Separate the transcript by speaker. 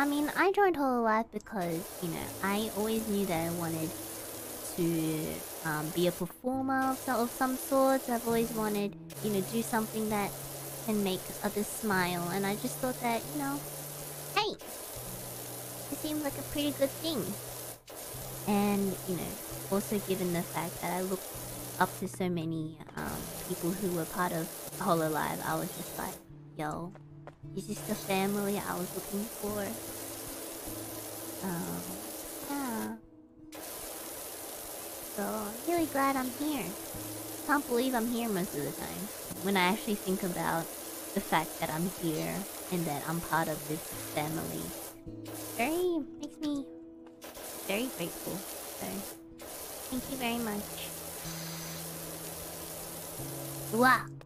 Speaker 1: I mean, I joined Hololive because, you know, I always knew that I wanted to um, be a performer of some, of some sort. I've always wanted, you know, do something that can make others smile. And I just thought that, you know, hey, it seems like a pretty good thing. And, you know, also given the fact that I look up to so many um, people who were part of Hololive, I was just like, yo, is this the family I was looking for? Um, yeah. So, I'm really glad I'm here. Can't believe I'm here most of the time. When I actually think about the fact that I'm here and that I'm part of this family, very makes me very grateful. So, thank you very much. Wow.